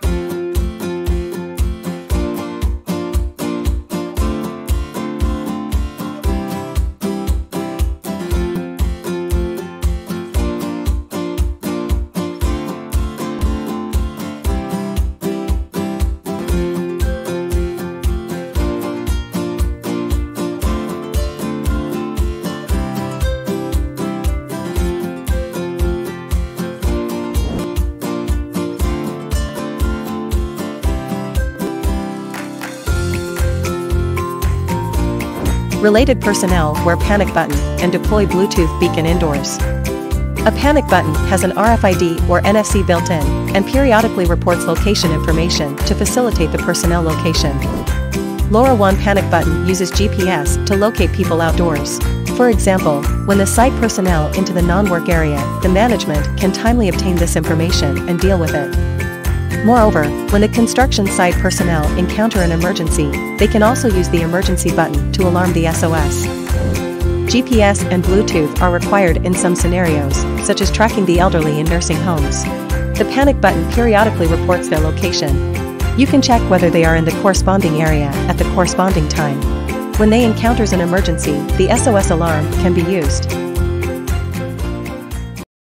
Bye. Related personnel wear panic button and deploy Bluetooth beacon indoors. A panic button has an RFID or NFC built in and periodically reports location information to facilitate the personnel location. LoRaWAN panic button uses GPS to locate people outdoors. For example, when the site personnel into the non-work area, the management can timely obtain this information and deal with it. Moreover, when the construction site personnel encounter an emergency, they can also use the emergency button to alarm the SOS. GPS and Bluetooth are required in some scenarios, such as tracking the elderly in nursing homes. The panic button periodically reports their location. You can check whether they are in the corresponding area at the corresponding time. When they encounters an emergency, the SOS alarm can be used.